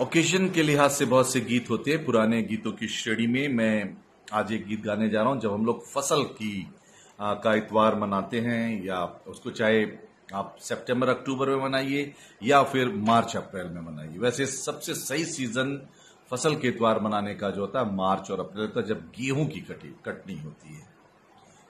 Occasion के लिहाज से बहुत से गीत होते हैं। पुराने गीतों की श्रेणी में मैं आज एक गीत गाने जा रहा हूँ जब हम लोग फ़सल की आ, का इतवार मनाते हैं या उसको चाहे आप सितंबर अक्टूबर में मनाइए या फिर मार्च अप्रैल में मनाइए। वैसे सबसे सही सीज़न फ़सल के इतवार मनाने का जो होता है मार्च और अप्रैल का जब गेहूँ की कटी कटनी होती है।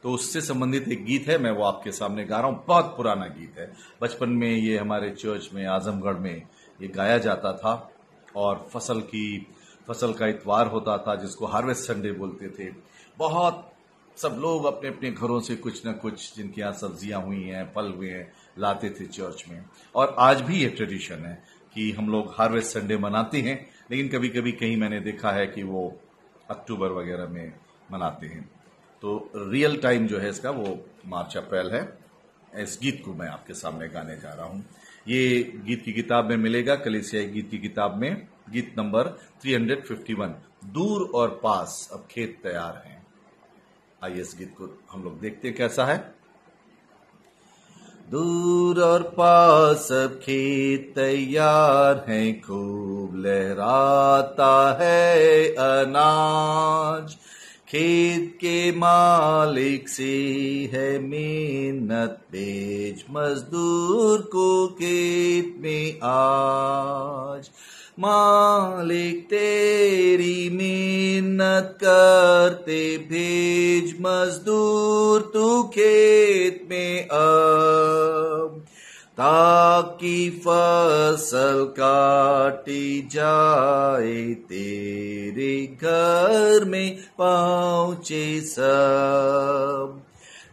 तो उससे संबंधित एक गीत है मैं वो आपके सामने गा रहा हूँ। बहुत पुराना गीत है। बचपन में ये हमारे चर्च में आजमगढ़ में ये गाया जाता था। और फ़सल की, फ़सल का इतवार होता था, जिसको हार्वेस्ट संडे बोलते थे। बहुत सब लोग अपने अपने घरों से कुछ न कुछ जिनके यहाँ सब्ज़ियाँ हुई हैं, फल हुए हैं, लाते थे चर्च में। और आज भी ये ट्रेडिशन है कि हम लोग हार्वेस्ट संडे मनाते हैं, लेकिन कभी कभी कहीं मैंने देखा है कि वो अक्टूबर वगैरह में मनाते हैं। तो रियल टाइम जो है इसका वो मार्च, अप्रैल है। इस गीत को मैं आपके सामने गाने जा रहा हूँ। ये गीत की किताब में मिलेगा कलेसियाई गीत की किताब में, गीत नंबर 351 दूर और पास अब खेत तैयार हैं। आइए इस गीत को हम लोग देखते हैं कैसा है। दूर और पास अब खेत तैयार हैं, खूब लहराता है अनाज। खेत के मालिक से है मेहनत बेच मजदूर को खेत में आज। मालिक तेरी मेहनत करते, भेज मजदूर तू खेत में अब। ताकि फ़सल काटी जाए, तेरे घर में पहुँचे सब।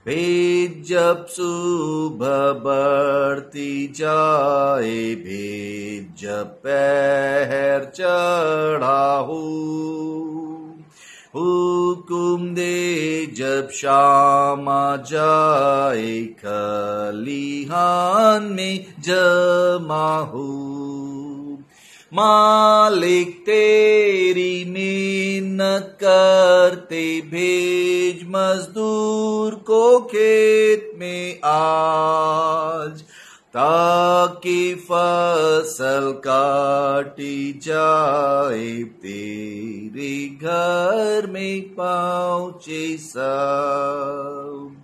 भेज जब सुबह बढ़ती जाए भेज जब पहर चढ़ा हो, हुकुम दे जब शाम आ जाए, खलिहान में जमा हो। मालिक तेरी मेहनत करते भेज मजदूर को खेत में आज। ताकि फ़सल काटी जाए, तेरे घर में पहुँचे सब।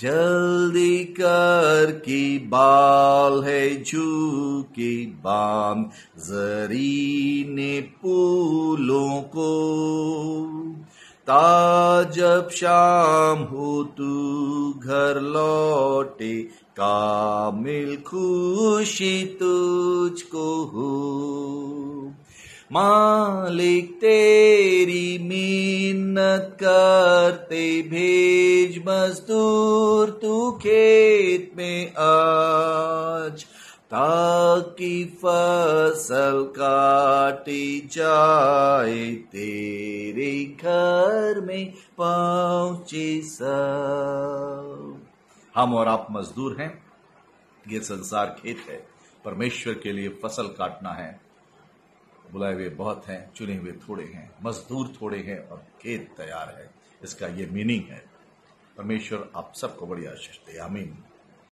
जल्दी कर की बाल है झुकी बाँध जरी ने फूलों को ताजब शाम हो तू घर लौटे, कामिल खुशी तुझको हो। मालिक तेरी मेहनत करते, भेज मजदूर तू खेत में आज। ताकि फ़सल काटी जाए, तेरे घर में पहुँचे सब। हम और आप मजदूर हैं। ये संसार खेत है। परमेश्वर के लिए फ़सल काटना है। बुलाए हुए बहुत हैं, चुने हुए थोड़े हैं। मजदूर थोड़े हैं और खेत तैयार है। इसका ये मीनिंग है। परमेश्वर आप सबको बड़ी आशीष दे। आमीन।